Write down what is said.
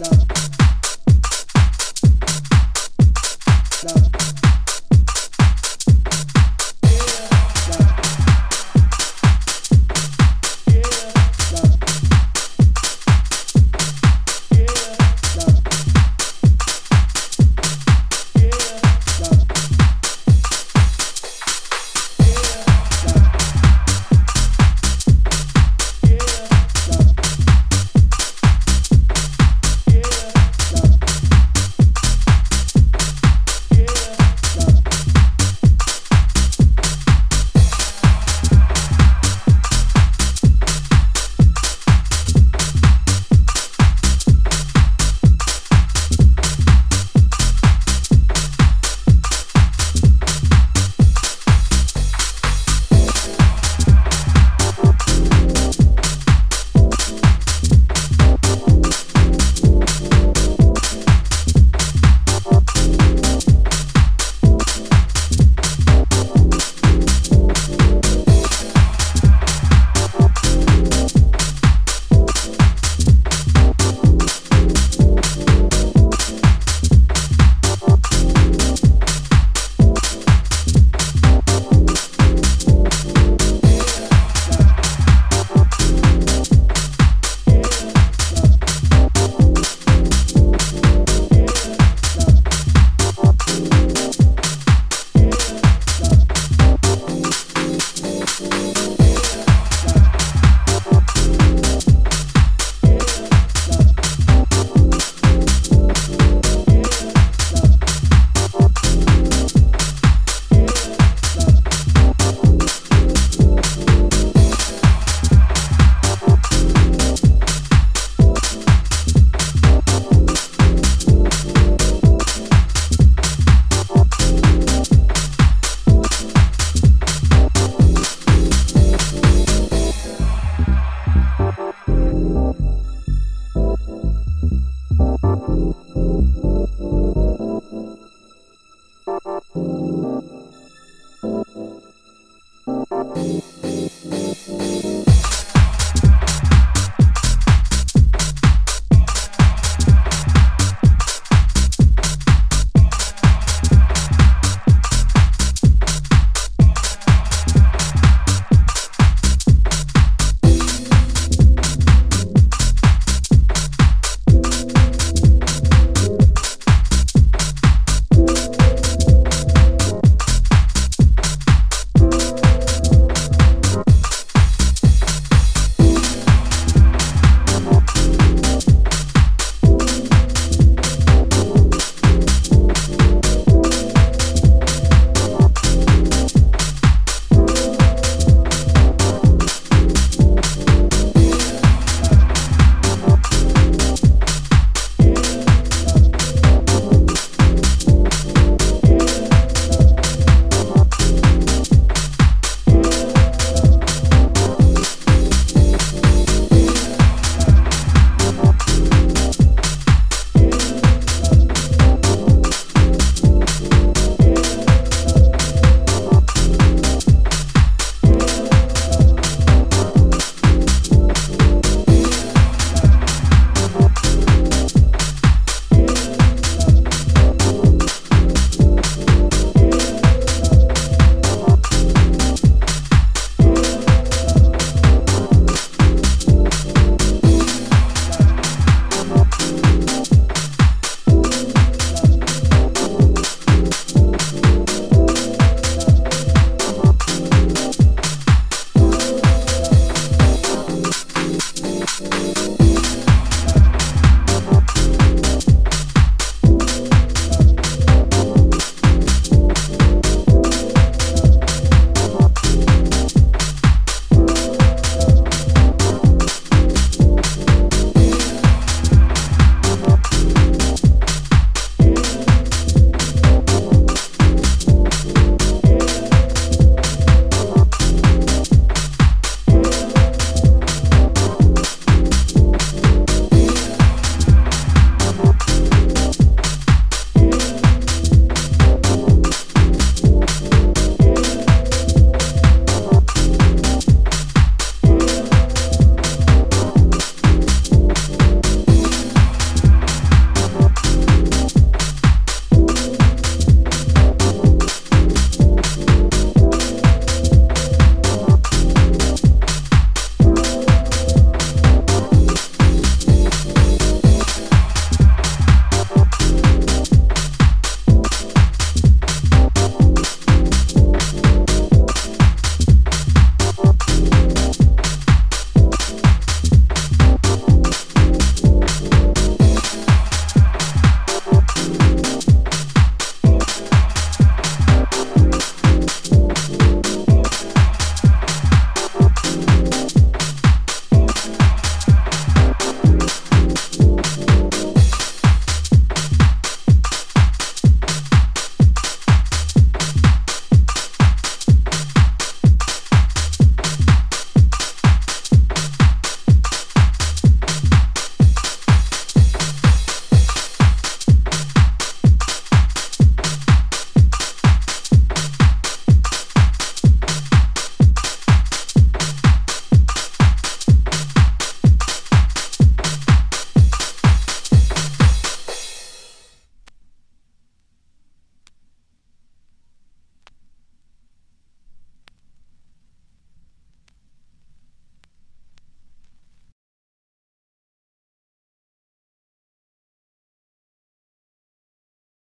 done.